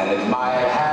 and admired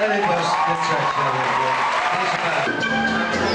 Let me push this track down. Thanks for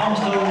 Armstrong.